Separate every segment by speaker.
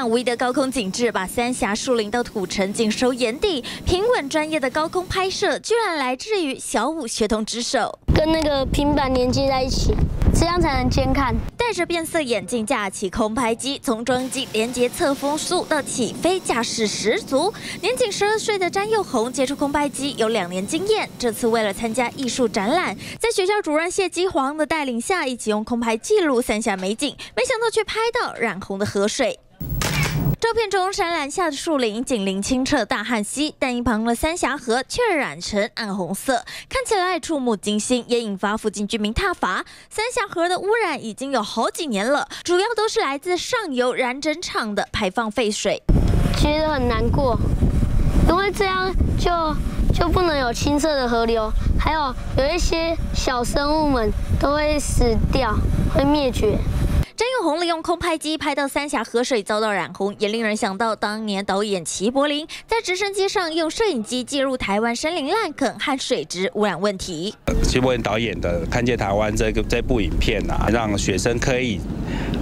Speaker 1: 场无疑的高空景致，把三峡树林的土城尽收眼底。平稳专业的高空拍摄，居然来自于小五学童之手，
Speaker 2: 跟那个平板连接在一起，这样才能监看。
Speaker 1: 戴着变色眼镜架起空拍机，从装机连接测风速到起飞，架势十足。年仅十二岁的詹佑红接触空拍机有两年经验，这次为了参加艺术展览，在学校主任谢基煌的带领下，一起用空拍记录三峡美景，没想到却拍到染红的河水。照片中山岚下的树林，紧邻清澈大汉溪，但一旁的三峡河却染成暗红色，看起来触目惊心，也引发附近居民挞伐。三峡河的污染已经有好几年了，主要都是来自上游染整厂的排放废水。
Speaker 2: 其实很难过，因为这样就就不能有清澈的河流，还有有一些小生物们都会死掉，会灭绝。
Speaker 1: 张永红利用空拍机拍到三峡河水遭到染红，也令人想到当年导演齐柏林在直升机上用摄影机记录台湾森林烂垦和水质污染问题。
Speaker 3: 齐柏林导演的《看见台湾》这个这部影片啊，让学生可以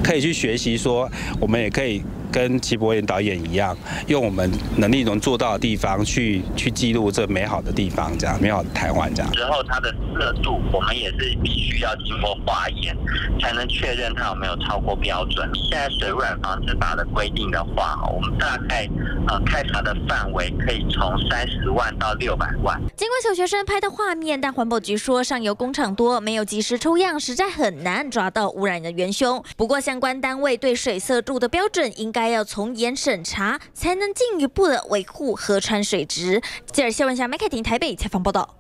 Speaker 3: 可以去学习，说我们也可以。跟齐柏林导演一样，用我们能力能做到的地方去去记录这美好的地方，这样美好的台湾这样。
Speaker 4: 之后它的色度，我们也是必须要经过化验，才能确认它有没有超过标准。现在水污染防治法的规定的话，我们大概呃开查的范围可以从三十万到六百万。
Speaker 1: 尽管小学生拍的画面，但环保局说上游工厂多，没有及时抽样，实在很难抓到污染的元凶。不过相关单位对水色度的标准应该。该要从严审查，才能进一步的维护河川水质。记者谢文霞、麦凯婷台北采访报道。